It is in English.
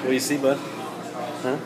What do you see, bud? Huh?